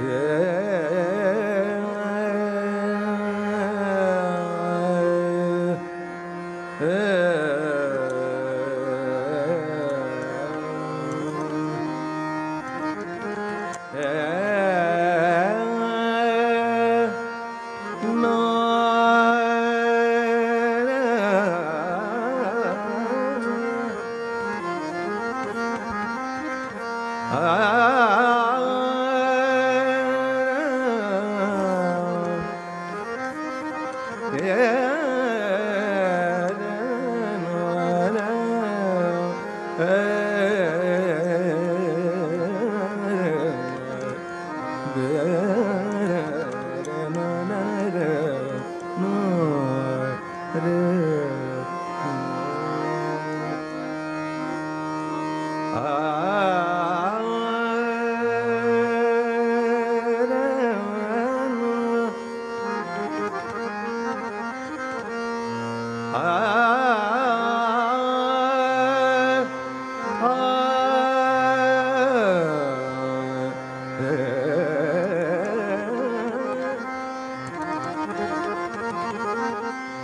yeah. Yeah.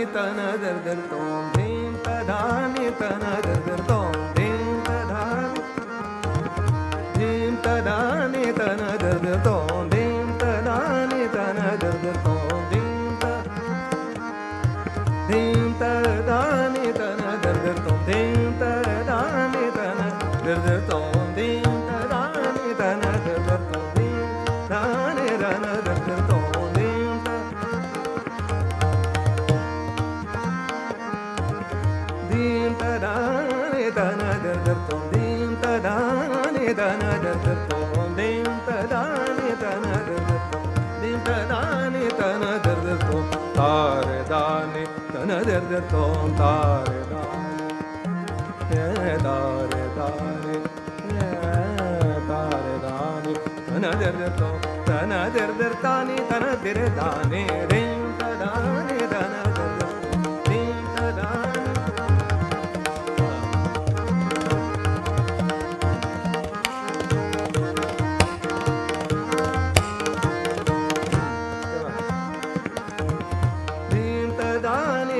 ों दीं ददानि तन ददों दीं ददाीं ददानि तन दर्दोम दीं ददानि तन ददों दीं ददाीं ददा ದಾನಿ ತನ ದರ್ ದರ್ ತೋಂ ತಾರೆ ದಾನಿ ಏ ತಾರೆ ದಾನಿ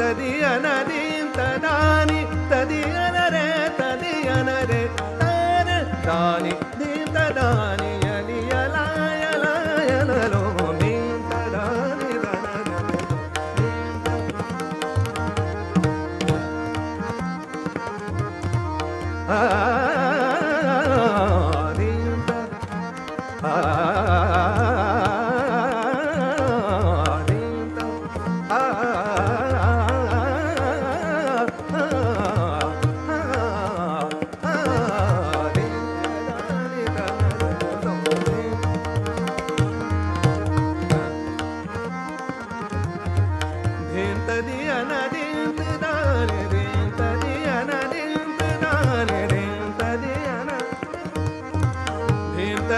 തതിയനരേ തദാനി തതിയനരേ തതിയനരേ തര ദാനി ദേ തദാനി Ah